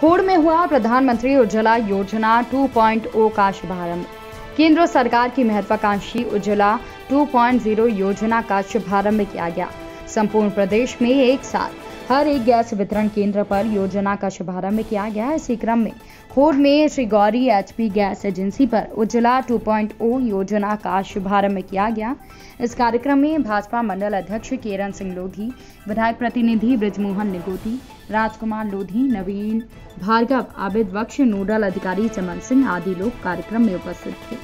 खोड़ में हुआ प्रधानमंत्री उज्ज्वला योजना 2.0 का शुभारंभ। केंद्र सरकार की महत्वाकांक्षी उज्ज्वला 2.0 योजना का शुभारंभ किया गया। संपूर्ण प्रदेश में एक साथ हर एक गैस वितरण केंद्र पर योजना का शुभारंभ किया गया। इसी क्रम में खोड़ में Shri Gauri HP gas agency पर उज्ज्वला 2.0 योजना का शुभारंभ किया गया। इस कार्यक्रम में भाजपा मंडल अध्यक्ष केरन सिंह लोधी, विधायक प्रतिनिधि ब्रजमोहन निगोती राजकुमार लोधी, नवीन भार्गव, आबिद बख्श, नोडल अधिकारी चमन सिंह आदि लोग कार्यक्रम में उपस्थित थे।